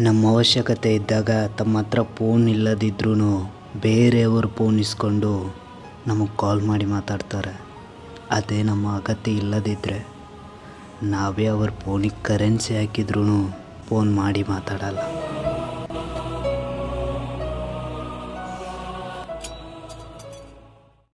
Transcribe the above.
ನಮ್ಮ ಅವಶ್ಯಕತೆ ಇದ್ದಾಗ ತಮ್ಮ ಹತ್ರ ಫೋನ್ ಇಲ್ಲದಿದ್ರೂ ಬೇರೆಯವರು ಫೋನ್ ಇಸ್ಕೊಂಡು ನಮಗೆ ಕಾಲ್ ಮಾಡಿ ಮಾತಾಡ್ತಾರೆ. ಅದೇ ನಮ್ಮ ಅಗತ್ಯ ಇಲ್ಲದಿದ್ದರೆ ನಾವೇ ಅವ್ರ ಫೋನಿಗೆ ಕರೆನ್ಸಿ ಹಾಕಿದ್ರೂ ಫೋನ್ ಮಾಡಿ ಮಾತಾಡಲ್ಲ.